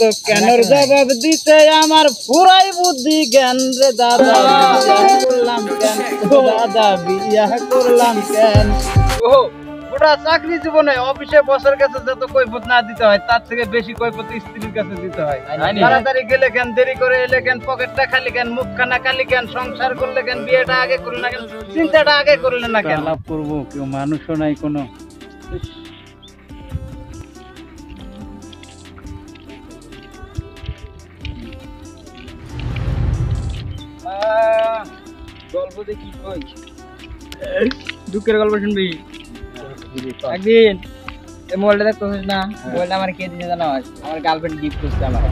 এত কেনর জবাব দিতে আমার পুরাই বুদ্ধি জ্ঞান রে দাদা? করলাম কেন? দাদা বিয়া করলাম কেন? ও চাকরি জীবনে অফিসে বসের কাছে যত কৈফত না দিতে হয় তার থেকে বেশি কৈফত স্ত্রীর কাছে দিতে হয়। তাড়াতাড়ি গেলে কেন দেরি করে এলে কেন পকেটটা খালি কেন মুখখানা খালি কেন সংসার করলে কেন বিয়েটা আগে করলে না কেন চিন্তাটা আগে করলে না কেন? লাভ করব কেউ মানুষও নাই কোনো। দেখি কই দুঃখের গল্প শুনবি? একদিন এই মোবাইলটা দেখতেছিস না? মোবাইলটা আমার কে দিয়েছে জানো? আমার গার্লফ্রেন্ড গিফট করছে আমার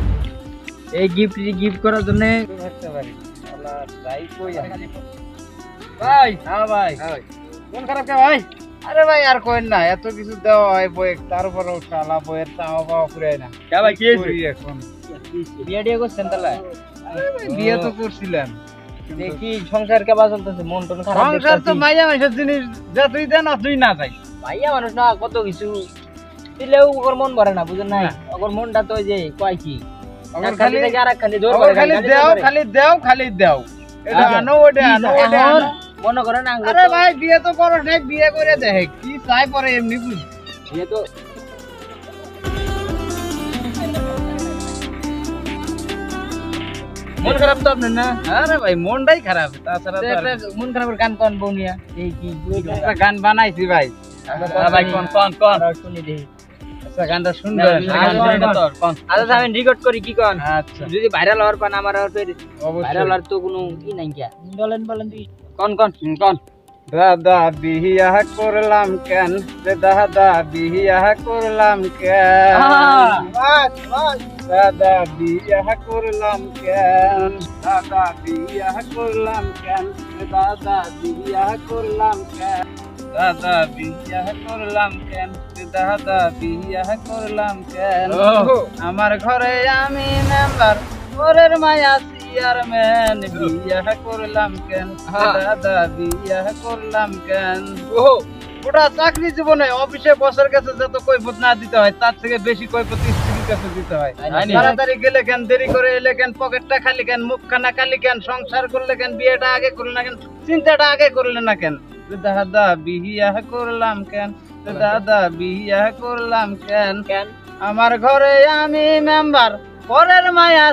এই গিফট গিফট করার জন্য থাকতে পারি। আল্লাহ, তাই কই আমি। ভাই হ্যাঁ ভাই। কোন খারাপ কে ভাই? আরে ভাই আর কইন না এত কিছু দেওয়া হয় বই তারপরেও শালা বইয়ের চাওয়া পাওয়া ফুরায় না। কে ভাই, কি? এখন? বিয়ে টিয়ে করছেন তাহলে? বিয়ে তো করছিলাম দেখি সংসার কেবা চলতেছে মন টন খারাপ সংসার তো মাইয়া মানুষের জিনিস যা তুই দেন তুই না যাই। ভাইয়া মানুষ না কত কিছু। দিলেও ওর মন ভরে না বুঝেন নাই? ওর মনটা তো ওই যে কয় কি? খালি খালি- থেকে আর খালি জোর খালি দেও। খালি দেও খালি দেও। এটা আচ্ছা। আনো ওটা আনো ওটা মনে করেন আরে ভাই বিয়ে তো করো নাই বিয়ে করে দেখে কি চাই পরে এমনি বুঝ। বিয়ে তো মন খারাপ তো আপনার না? আরে ভাই মনটাই খারাপ। তাছাড়া তো তো একটা মন খারাপের গান কোন বনিয়া এই কি একটা গান বানাইছি ভাই। হ্যাঁ ভাই, কোন, কোন, কোন। শুনি দেই আচ্ছা গানটা শুনবেন আচ্ছা আমি রেকর্ড করি কি কোন? আচ্ছা। যদি ভাইরাল হওয়ার পান আমার আর ফের ভাইরাল হওয়ার তো কোনো কি নাই কিয়া বলেন বলেন কোন কোন কোন? দাদা বিহিয়া করলাম কেন? রে দাদা বিহিয়া করলাম কেন? দাদা বিয়া করলাম কেন? দাদা বিয়া করলাম কেন? দাদা বিয়া করলাম কেন? দাদা বিয়া করলাম কেন? দাদা বিয়া করলাম কেন? আমার ঘরে আমি মেম্বার ঘরের মায়া চেয়ারম্যান বিয়া করলাম কেন? দাদা বিয়া করলাম কেন? গোটা চাকরি জীবনে অফিসে বসের কাছে যত কৈফত না দিতে হয় তার থেকে বেশি কৈফত স্ত্রীর কাছে দিতে হয়। তাড়াতাড়ি গেলে কেন দেরি করে এলে কেন পকেটটা খালি কেন মুখখানা খালি কেন সংসার করলে কেন বিয়েটা আগে করলে না কেন চিন্তাটা আগে করলে না কেন? দাদা বিয়া করলাম কেন? দাদা বিয়া করলাম কেন? কেন? আমার ঘরে আমি মেম্বার পরের মায়া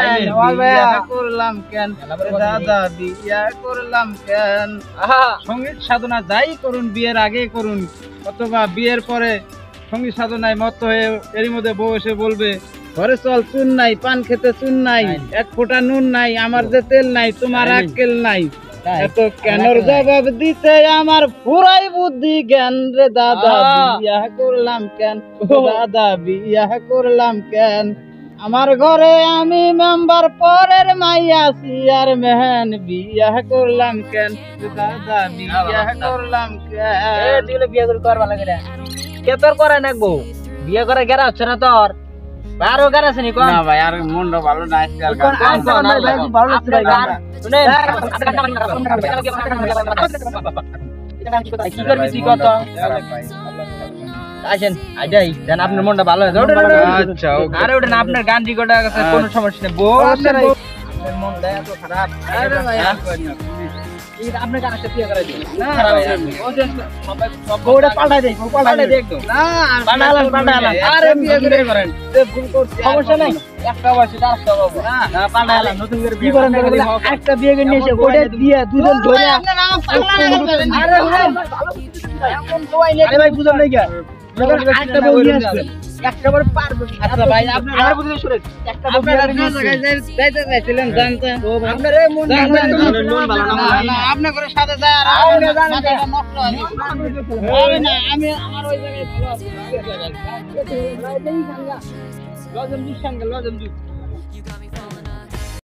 আইনি, বিয়া করলাম কেন দাদা বিয়া করলাম কেন সংগীত সাধনা যাই করুন বিয়ের আগে করুন অথবা বিয়ের পরে সংগীত সাধনায় মত হয়ে এরই মধ্যে বউ এসে বলবে ঘরে চল চুন নাই পান খেতে চুন নাই। এক ফোঁটা নুন নাই আমার যে তেল নাই তোমার। আক্কেল নাই। এত কেনর জবাব দিতে? আমার বুদ্ধি জ্ঞান রে দাদা। বিয়া করলাম কেন? ও দাদা বিয়া করলাম কেন? আমার ঘরে আমি মেম্বার পরের মাইয়া সিয়ার মেহন বিয়া করলাম কেন? দাদা বিয়া করলাম কেন? তুই হলে বিয়ে করে তোর ভালো করে। কে তোর করে নাকবো? বিয়ে করে গেরা হচ্ছে না তোর। আরও গেরা আছে নি কোন? না ভাই আর ভালো না আজকে আর কোন? গান কোন কোন ভাই ভালো লাগছে ভাই গান। কি করবি তুই কত? আসেন আইডাই জান আপনার মনটা ভালো হয়ে যাবে। আচ্ছা, okay. আরে ওটা না আপনার গান রেকর্ড আছে কোনো সমস্যা নেই বউ। আপনার ভাই। আপনার মনটা এত খারাপ। আরে ভাই। একটা বিয়ে না, দেই দেই একদম। না পাল্টালাম, পাল্টালাম। আরে বিয়ে করে করেন। এ ভুল করছি সমস্যা নাই। একটা বয়সে আর একটা না। না পাল্টালাম নতুন করে বিয়ে করেন করতে বলে গেলে একটা বিয়ে করে নিয়ে এসে ওটা দিয়ে দুজন ধরে। আরে ভাই, এমন আরে ভাই একটা বউ নিয়ে আসবেন একেবারে পারবে আচ্ছা ভাই, আপনার- আমার বুঝতে শুনে একটা আপনারা নিয়ে জায়গায় যাইতে চাইছিলেন, জানতে। আপনার মন না, মন ভালো না, না, না, না। আপনার করে সাথে যায় আর আপনি মাথাটা না। নষ্ট হয়। না, আমি আমার ওই জায়গায় ভালো আছে। লজম দুই সঙ্গে লজম দুই